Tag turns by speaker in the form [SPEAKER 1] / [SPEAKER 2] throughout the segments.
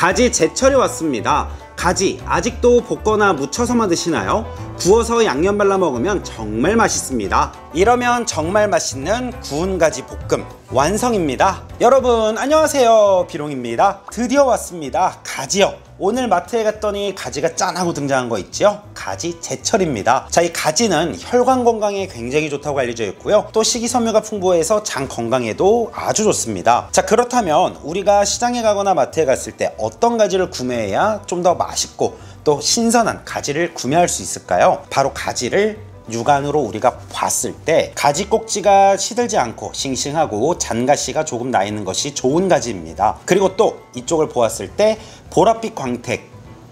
[SPEAKER 1] 가지 제철이 왔습니다. 가지 아직도 볶거나 무쳐서만 드시나요? 구워서 양념 발라 먹으면 정말 맛있습니다. 이러면 정말 맛있는 구운 가지 볶음 완성입니다. 여러분 안녕하세요 비롱입니다. 드디어 왔습니다. 가지요. 오늘 마트에 갔더니 가지가 짠하고 등장한 거 있죠? 가지 제철입니다. 자, 이 가지는 혈관 건강에 굉장히 좋다고 알려져 있고요. 또 식이섬유가 풍부해서 장 건강에도 아주 좋습니다. 자, 그렇다면 우리가 시장에 가거나 마트에 갔을 때 어떤 가지를 구매해야 좀더 맛있고 또 신선한 가지를 구매할 수 있을까요? 바로 가지를 육안으로 우리가 봤을 때 가지 꼭지가 시들지 않고 싱싱하고 잔가시가 조금 나 있는 것이 좋은 가지입니다. 그리고 또 이쪽을 보았을 때 보랏빛 광택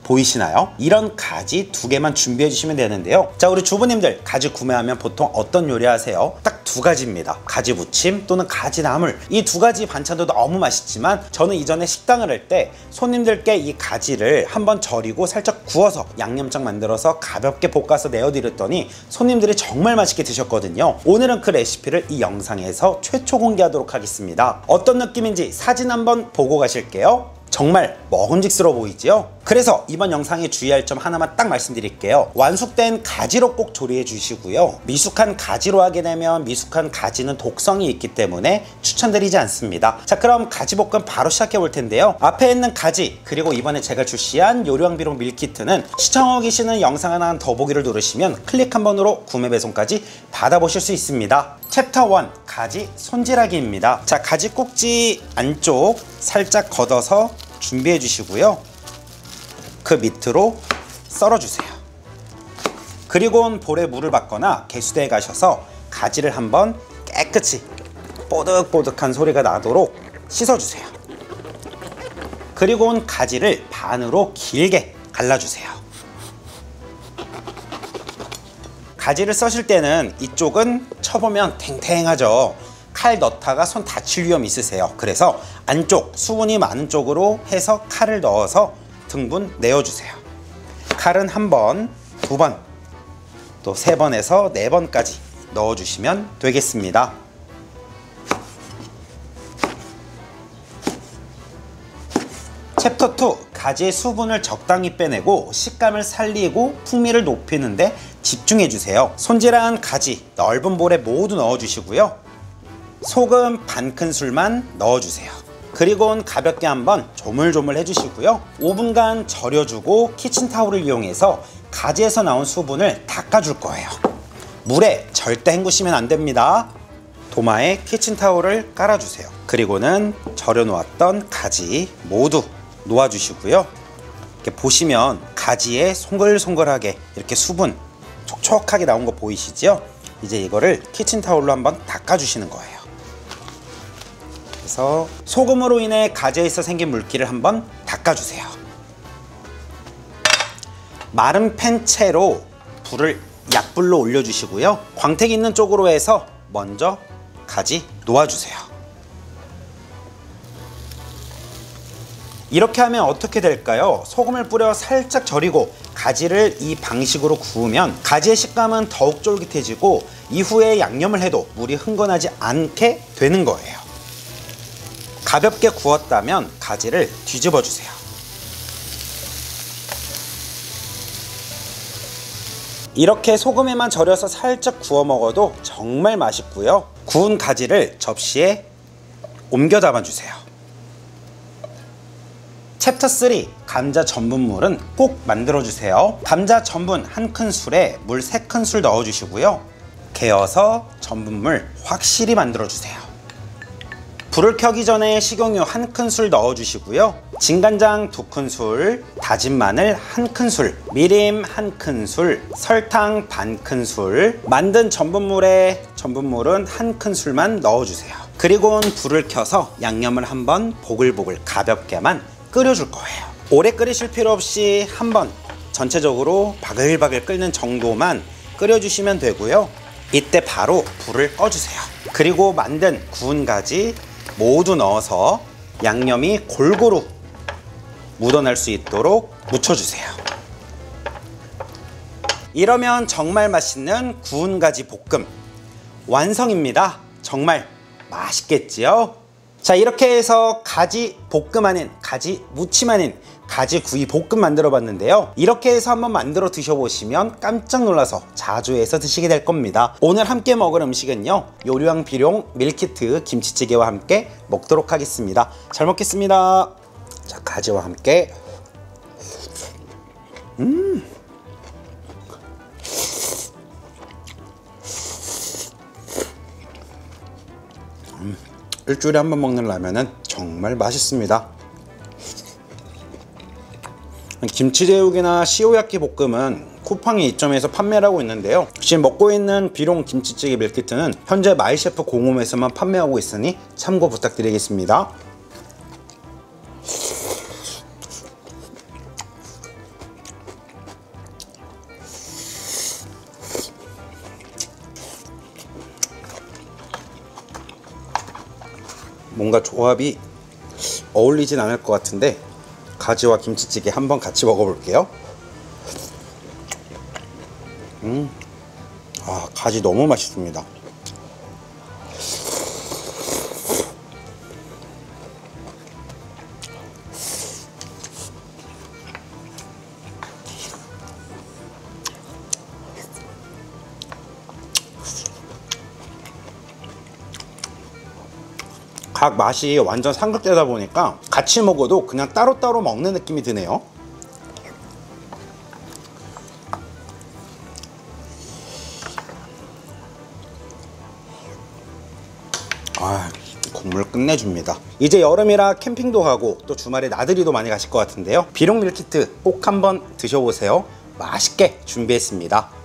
[SPEAKER 1] 보이시나요? 이런 가지 두 개만 준비해 주시면 되는데요. 자, 우리 주부님들 가지 구매하면 보통 어떤 요리 하세요? 딱 두 가지입니다. 가지 무침 또는 가지 나물. 이 두 가지 반찬도 너무 맛있지만 저는 이전에 식당을 할 때 손님들께 이 가지를 한번 절이고 살짝 구워서 양념장 만들어서 가볍게 볶아서 내어드렸더니 손님들이 정말 맛있게 드셨거든요. 오늘은 그 레시피를 이 영상에서 최초 공개하도록 하겠습니다. 어떤 느낌인지 사진 한번 보고 가실게요. 정말 먹음직스러워 보이지요? 그래서 이번 영상에 주의할 점 하나만 딱 말씀드릴게요. 완숙된 가지로 꼭 조리해 주시고요. 미숙한 가지로 하게 되면 미숙한 가지는 독성이 있기 때문에 추천드리지 않습니다. 자 그럼 가지볶음 바로 시작해 볼 텐데요. 앞에 있는 가지 그리고 이번에 제가 출시한 요리왕비룡 밀키트는 시청하고 계시는 영상 하나 더 보기를 누르시면 클릭 한 번으로 구매 배송까지 받아보실 수 있습니다. 챕터 1 가지 손질하기입니다. 자 가지 꼭지 안쪽 살짝 걷어서 준비해 주시고요. 그 밑으로 썰어 주세요. 그리고 볼에 물을 받거나 개수대에 가셔서 가지를 한번 깨끗이 뽀득뽀득한 소리가 나도록 씻어 주세요. 그리고 가지를 반으로 길게 갈라주세요. 가지를 써실 때는 이쪽은 쳐보면 탱탱하죠. 칼 넣다가 손 다칠 위험 있으세요. 그래서 안쪽 수분이 많은 쪽으로 해서 칼을 넣어서 등분 내어주세요. 칼은 한 번, 두 번, 또 세 번에서 네 번까지 넣어주시면 되겠습니다. 챕터 2 가지의 수분을 적당히 빼내고 식감을 살리고 풍미를 높이는데 집중해 주세요. 손질한 가지 넓은 볼에 모두 넣어 주시고요. 소금 반 큰술만 넣어 주세요. 그리고 가볍게 한번 조물조물 해주시고요. 5분간 절여주고 키친타올을 이용해서 가지에서 나온 수분을 닦아줄 거예요. 물에 절대 헹구시면 안 됩니다. 도마에 키친타올을 깔아주세요. 그리고는 절여 놓았던 가지 모두 놓아주시고요. 이렇게 보시면 가지에 송글송글하게 이렇게 수분 촉촉하게 나온 거 보이시죠? 이제 이거를 키친타올로 한번 닦아주시는 거예요. 그래서 소금으로 인해 가지에서 생긴 물기를 한번 닦아주세요. 마른 팬 채로 불을 약불로 올려주시고요. 광택 있는 쪽으로 해서 먼저 가지 놓아주세요. 이렇게 하면 어떻게 될까요? 소금을 뿌려 살짝 절이고 가지를 이 방식으로 구우면 가지의 식감은 더욱 쫄깃해지고 이후에 양념을 해도 물이 흥건하지 않게 되는 거예요. 가볍게 구웠다면 가지를 뒤집어 주세요. 이렇게 소금에만 절여서 살짝 구워 먹어도 정말 맛있고요. 구운 가지를 접시에 옮겨 담아 주세요. 챕터 3 감자 전분물은 꼭 만들어 주세요. 감자 전분 한 큰술에 물 3큰술 넣어 주시고요. 개어서 전분물 확실히 만들어 주세요. 불을 켜기 전에 식용유 한 큰술 넣어 주시고요. 진간장 두 큰술, 다진 마늘 한 큰술, 미림 한 큰술, 설탕 반 큰술, 만든 전분물에 전분물은 한 큰술만 넣어 주세요. 그리고 불을 켜서 양념을 한번 보글보글 가볍게만 끓여줄 거예요. 오래 끓이실 필요 없이 한번 전체적으로 바글바글 끓는 정도만 끓여주시면 되고요. 이때 바로 불을 꺼주세요. 그리고 만든 구운 가지 모두 넣어서 양념이 골고루 묻어날 수 있도록 묻혀주세요. 이러면 정말 맛있는 구운 가지 볶음 완성입니다. 정말 맛있겠지요? 자 이렇게 해서 가지 볶음 아닌 가지 무침 아닌 가지 구이 볶음 만들어 봤는데요. 이렇게 해서 한번 만들어 드셔보시면 깜짝 놀라서 자주 해서 드시게 될 겁니다. 오늘 함께 먹을 음식은요 요리왕 비룡 밀키트 김치찌개와 함께 먹도록 하겠습니다. 잘 먹겠습니다. 자 가지와 함께 일주일에 한 번 먹는 라면은 정말 맛있습니다. 김치제육이나 시오야끼 볶음은 쿠팡이 이점에서 판매를 하고 있는데요. 지금 먹고 있는 비룡 김치찌개 밀키트는 현재 마이셰프 공홈에서만 판매하고 있으니 참고 부탁드리겠습니다. 뭔가 조합이 어울리진 않을 것 같은데 가지와 김치찌개 한번 같이 먹어볼게요. 음, 아 가지 너무 맛있습니다. 각 맛이 완전 삼각되다 보니까 같이 먹어도 그냥 따로따로 먹는 느낌이 드네요. 아, 국물 끝내줍니다. 이제 여름이라 캠핑도 가고 또 주말에 나들이도 많이 가실 것 같은데요. 비룡 밀키트 꼭 한번 드셔보세요. 맛있게 준비했습니다.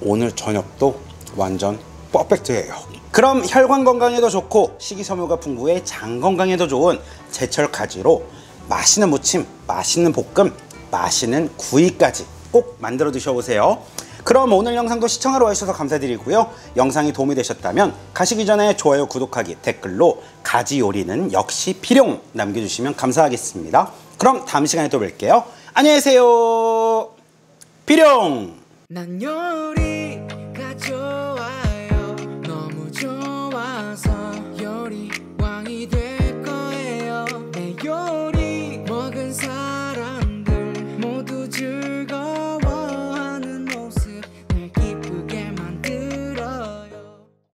[SPEAKER 1] 오늘 저녁도 완전 퍼펙트예요. 그럼 혈관 건강에도 좋고 식이섬유가 풍부해 장 건강에도 좋은 제철 가지로 맛있는 무침, 맛있는 볶음, 맛있는 구이까지 꼭 만들어 드셔보세요. 그럼 오늘 영상도 시청하러 와주셔서 감사드리고요. 영상이 도움이 되셨다면 가시기 전에 좋아요, 구독하기, 댓글로 가지 요리는 역시 비룡 남겨주시면 감사하겠습니다. 그럼 다음 시간에 또 뵐게요. 안녕히 계세요. 비룡!
[SPEAKER 2] 난 요리